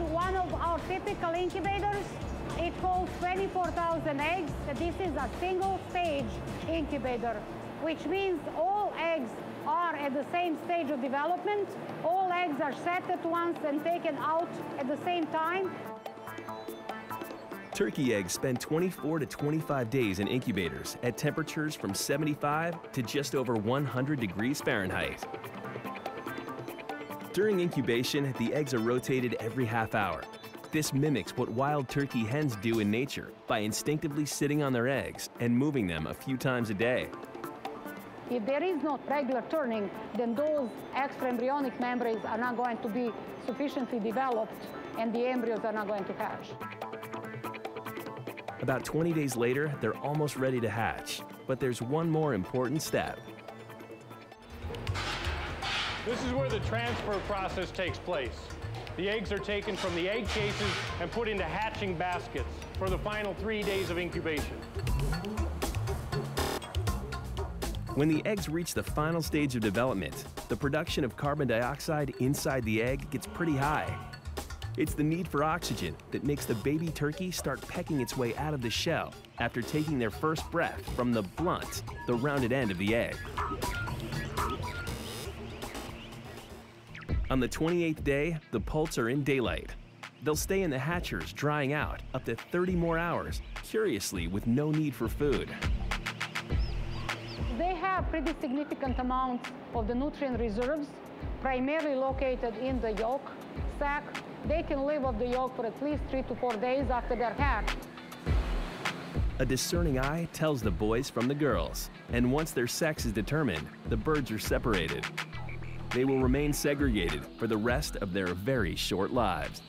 of our typical incubators, it holds 24,000 eggs. This is a single stage incubator, which means all eggs are at the same stage of development. All eggs are set at once and taken out at the same time. Turkey eggs spend 24 to 25 days in incubators at temperatures from 75 to just over 100 degrees Fahrenheit. During incubation, the eggs are rotated every half hour. This mimics what wild turkey hens do in nature by instinctively sitting on their eggs and moving them a few times a day. If there is no regular turning, then those extra embryonic membranes are not going to be sufficiently developed and the embryos are not going to hatch. About 20 days later, they're almost ready to hatch. But there's one more important step. This is where the transfer process takes place. The eggs are taken from the egg cases and put into hatching baskets for the final three days of incubation. When the eggs reach the final stage of development, the production of carbon dioxide inside the egg gets pretty high. It's the need for oxygen that makes the baby turkey start pecking its way out of the shell after taking their first breath from the blunt, the rounded end of the egg. On the 28th day, the poults are in daylight. They'll stay in the hatchers drying out up to 30 more hours, curiously with no need for food. They have pretty significant amounts of the nutrient reserves, primarily located in the yolk sac. They can live off the yolk for at least three to four days after they're hatched. A discerning eye tells the boys from the girls, and once their sex is determined, the birds are separated. They will remain segregated for the rest of their very short lives.